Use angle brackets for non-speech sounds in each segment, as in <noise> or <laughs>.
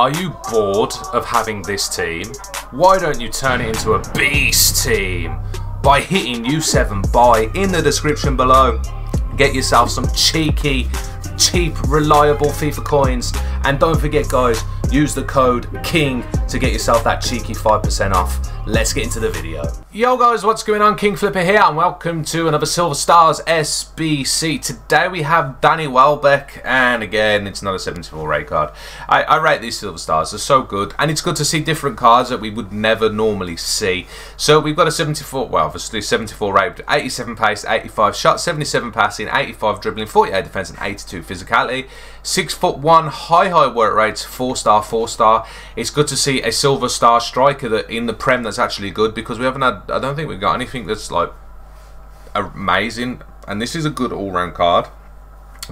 Are you bored of having this team? Why don't you turn it into a beast team by hitting U7 buy in the description below? Get yourself some cheeky, cheap, reliable FIFA coins and don't forget guys, use the code KING to get yourself that cheeky 5% off. Let's get into the video. Yo guys, what's going on? King Flipper here and welcome to another Silver Stars SBC. Today we have Danny Welbeck and again, it's not a 74 rate card. I, I rate these Silver Stars, they're so good and it's good to see different cards that we would never normally see. So we've got a 74, well obviously 74 rate, 87 pace, 85 shot, 77 passing, 85 dribbling, 48 defense and 82 physicality. 6 foot 1 high high work rates, 4 star, 4 star. It's good to see a Silver Star striker that in the Prem that's actually good because we haven't had, I don't think we've got anything that's like amazing. And this is a good all round card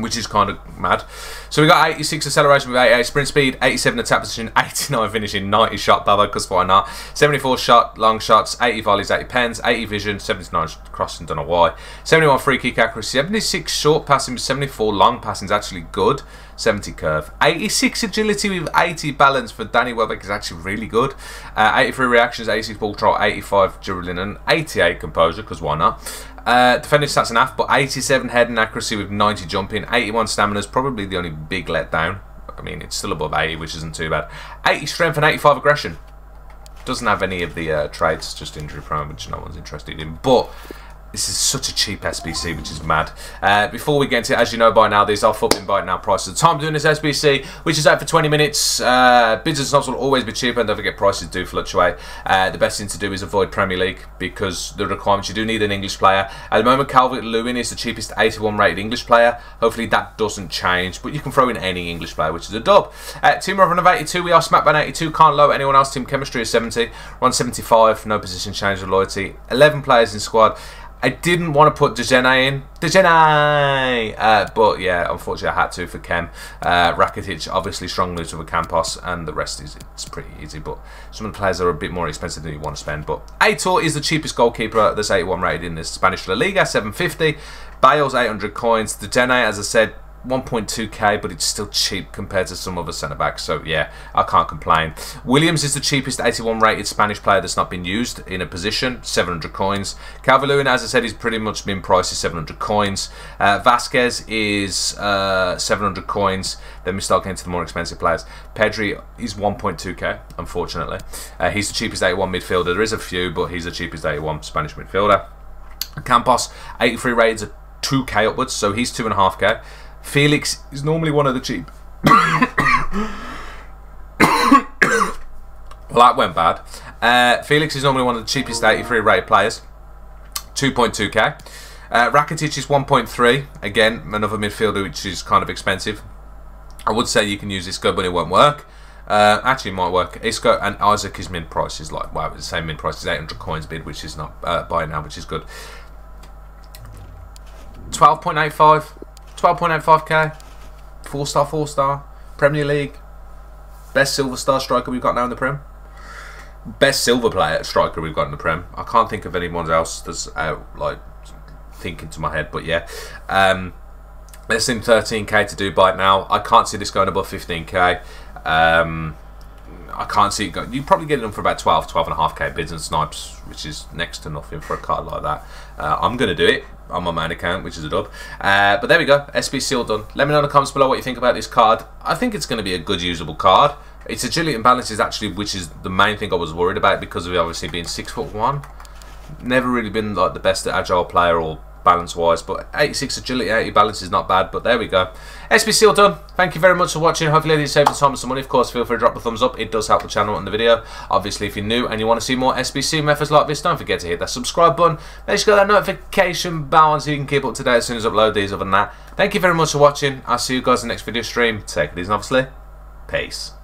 which is kind of mad. So we got 86 acceleration with 88 sprint speed, 87 attack position, <laughs> 89 finishing, 90 shot power, because why not? 74 shot, long shots, 80 volleys, 80 pens, 80 vision, 79 crossing, don't know why. 71 free kick accuracy, 76 short passing, 74 long passing is actually good. 70 curve. 86 agility with 80 balance for Danny Welbeck is actually really good. Uh, 83 reactions, 86 ball control, 85 dribbling, and 88 composure, because why not? Uh, defending stats enough, but 87 heading accuracy with 90 jumping, 81 stamina is probably the only big letdown. I mean, it's still above 80, which isn't too bad. 80 strength and 85 aggression. Doesn't have any of the uh, traits, just injury prone, which no one's interested in. But this is such a cheap SBC, which is mad. Uh, before we get into it, as you know by now, these are FUTBIN buy now prices. The time doing this SBC, which is out for 20 minutes. Uh, bids will always be cheaper, and don't forget prices do fluctuate. Uh, the best thing to do is avoid Premier League because the requirements you do need an English player. At the moment, Calvert Lewin is the cheapest 81 rated English player. Hopefully that doesn't change, but you can throw in any English player, which is a dub. Uh, team of 82, we are Smackdown 82. Can't lower anyone else. Team chemistry is 70. We're on 75. No position change of loyalty. 11 players in squad. I didn't want to put Djené in. Djené! Uh, but yeah, unfortunately I had to for chem. Uh, Rakitic, obviously strong moves with Campos, and the rest is it's pretty easy. But some of the players are a bit more expensive than you want to spend. But Aitor is the cheapest goalkeeper that's 81 rated in the Spanish La Liga, 750. Bale's 800 coins. Djené, as I said, 1.2k, but it's still cheap compared to some other centre backs. So yeah, I can't complain. Williams is the cheapest 81 rated Spanish player that's not been used in a position, 700 coins. Calvert-Lewin, as I said, he's pretty much been priced at 700 coins. Uh, Vázquez is uh, 700 coins. Then we start getting to the more expensive players. Pedri is 1.2k, unfortunately. Uh, he's the cheapest 81 midfielder. There is a few, but he's the cheapest 81 Spanish midfielder. Campos, 83 rated at 2k upwards, so he's 2.5k. Felix is normally one of the cheap. <coughs> well, that went bad. Uh, Felix is normally one of the cheapest 83 rated players. 2.2k. Uh, Rakitic is 1.3. Again, another midfielder which is kind of expensive. I would say you can use Isco, but it won't work. Uh, actually, it might work. Isco and Isak is min price is like wow, the same min price is 800 coins bid, which is not uh, buying now, which is good. 12.85. 12.85k. Four star, four star. Premier League. Best silver star striker we've got now in the Prem. Best silver player striker we've got in the Prem. I can't think of anyone else that's out like thinking to my head, but yeah. Um, less than 13k to do by now. I can't see this going above 15k. Um, I can't see it going. You probably get it them for about 12, 12 and a half k bids and snipes, which is next to nothing for a card like that. Uh, I'm going to do it on my main account, which is a dub. Uh, but there we go, SBC all done. Let me know in the comments below what you think about this card. I think it's going to be a good usable card. Its agility and balance is actually, which is the main thing I was worried about because of obviously being six foot one. Never really been like the best agile player or balance wise but 86 agility 80 balance is not bad but there we go. SBC all done. Thank you very much for watching. Hopefully you saved time and some money. Of course feel free to drop a thumbs up. It does help the channel and the video. Obviously if you're new and you want to see more SBC methods like this don't forget to hit that subscribe button. Make sure you that notification bell so you can keep up to date as soon as I upload these. Other than that thank you very much for watching. I'll see you guys in the next video stream. Take it easy and obviously peace